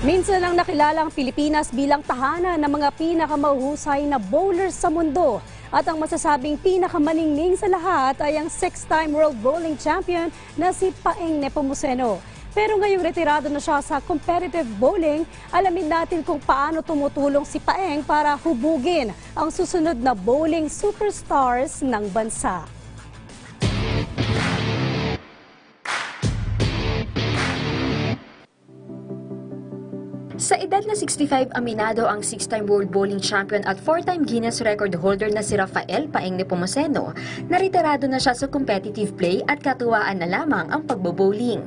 Minsan ang nakilalang Pilipinas bilang tahanan ng mga pinakamahuhusay na bowlers sa mundo. At ang masasabing pinakamaningning sa lahat ay ang six-time World Bowling Champion na si Paeng Nepomuceno. Pero ngayong retirado na siya sa competitive bowling, alamin natin kung paano tumutulong si Paeng para hubugin ang susunod na bowling superstars ng bansa. Edad na 65, aminado ang six-time World Bowling Champion at four-time Guinness Record holder na si Rafael Paeng Nepomuceno. Naritarado na siya sa competitive play at katuwaan na lamang ang pagbobowling.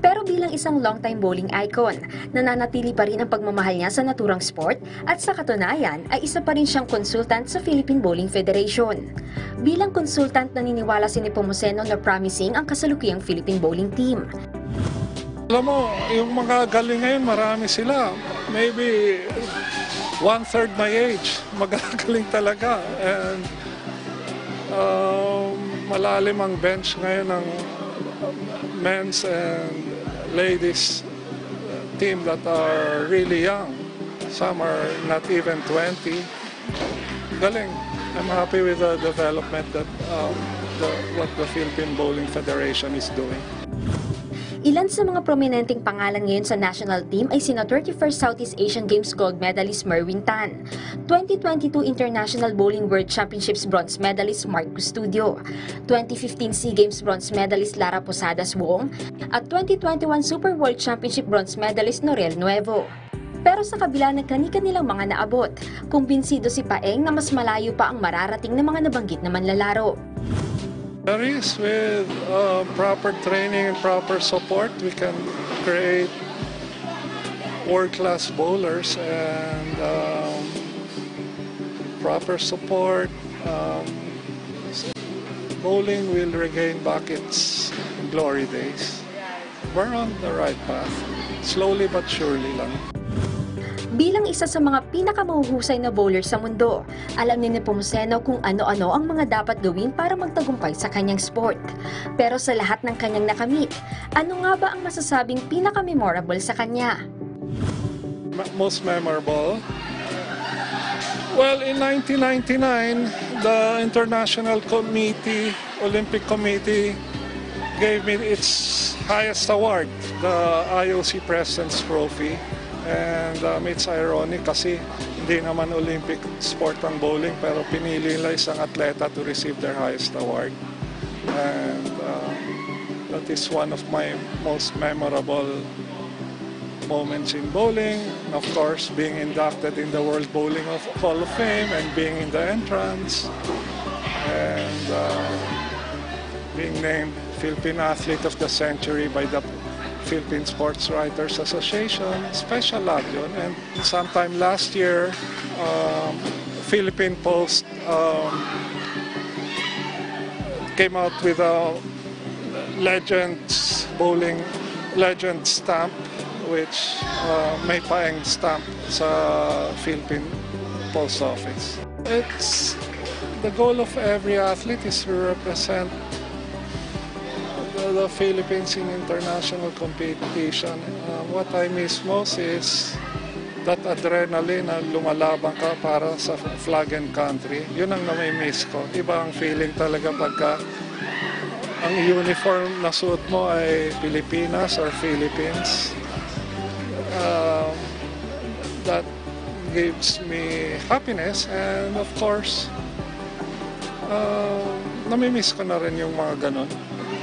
Pero bilang isang long-time bowling icon, nananatili pa rin ang pagmamahal niya sa naturang sport at sa katunayan ay isa pa rin siyang consultant sa Philippine Bowling Federation. Bilang consultant, naniniwala si Nepomuceno na promising ang kasalukuyang Philippine bowling team. Alam mo, yung mga galing ngayon, marami sila. Maybe one-third my age. Magagaling talaga. And um, malalim ang bench ngayon ng men's and ladies team that are really young. Some are not even 20. Galing. I'm happy with the development that um, the, what the Philippine Bowling Federation is doing. Ilan sa mga prominenteng pangalan ngayon sa national team ay sina 31st Southeast Asian Games gold medalist Merwin Tan, 2022 International Bowling World Championships bronze medalist Mark Custodio, 2015 SEA Games bronze medalist Lara Posadas Wong, at 2021 Super World Championship bronze medalist Norel Nuevo. Pero sa kabila ng kani-kanilang mga naabot, kumbinsido si Paeng na mas malayo pa ang mararating ng mga nabanggit na manlalaro. With uh, proper training and proper support, we can create world-class bowlers and um, proper support. Um, bowling will regain back its glory days. We're on the right path, slowly but surely lang. Bilang isa sa mga pinakamahuhusay na bowler sa mundo, alam ni Nepomuceno kung ano-ano ang mga dapat gawin para magtagumpay sa kanyang sport. Pero sa lahat ng kanyang nakamit, ano nga ba ang masasabing pinaka-memorable sa kanya? Most memorable. Well, in 1999, the International Committee, Olympic Committee, gave me its highest award, the IOC President's Trophy. And um, it's ironic kasi hindi naman Olympic sport ang bowling pero pinili nila isang atleta to receive their highest award. And um, that is one of my most memorable moments in bowling. Of course, being inducted in the World Bowling of Hall of Fame and being in the entrance and uh, being named Philippine Athlete of the Century by the Philippine Sports Writers Association. Special yun. And sometime last year, um, Philippine Post um, came out with a Legends Bowling Legend stamp which uh, may paeng stamp sa Philippine Post Office. It's the goal of every athlete is to represent the, Philippines in international competition. Uh, what I miss most is that adrenaline na lumalaban ka para sa flag and country. Yun ang nami-miss ko. Iba ang feeling talaga pagka ang uniform na suot mo ay Pilipinas or Philippines. Um, that gives me happiness and of course, uh, namimiss ko na rin yung mga ganon.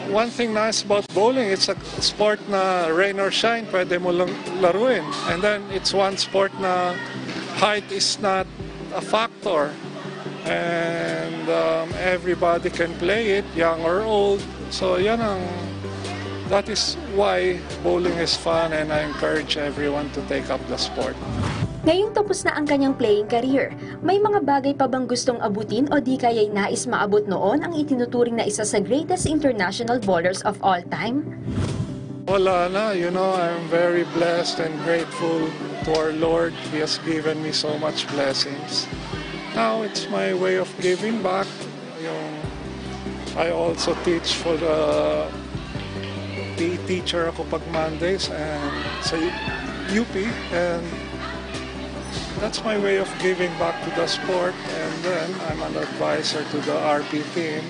One thing nice about bowling, it's a sport na rain or shine, pwede mo lang laruin. And then it's one sport na height is not a factor. And um, everybody can play it, young or old. So yan ang, that is why bowling is fun and I encourage everyone to take up the sport. Ngayong tapos na ang kanyang playing career, may mga bagay pa bang gustong abutin o di kaya'y nais maabot noon ang itinuturing na isa sa greatest international bowlers of all time? Wala na, you know, I'm very blessed and grateful to our Lord. He has given me so much blessings. Now it's my way of giving back. Yung, I also teach for the PE teacher ako pag Mondays and sa UP and that's my way of giving back to the sport and then I'm an advisor to the RP team.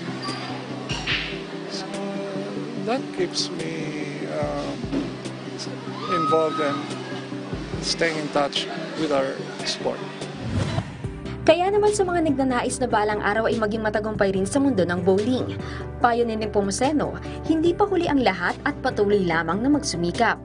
So that keeps me um, involved and staying in touch with our sport. Kaya naman sa mga nagnanais na balang araw ay maging matagumpay rin sa mundo ng bowling. Payo ni Nepomuceno, hindi pa huli ang lahat at patuloy lamang na magsumikap.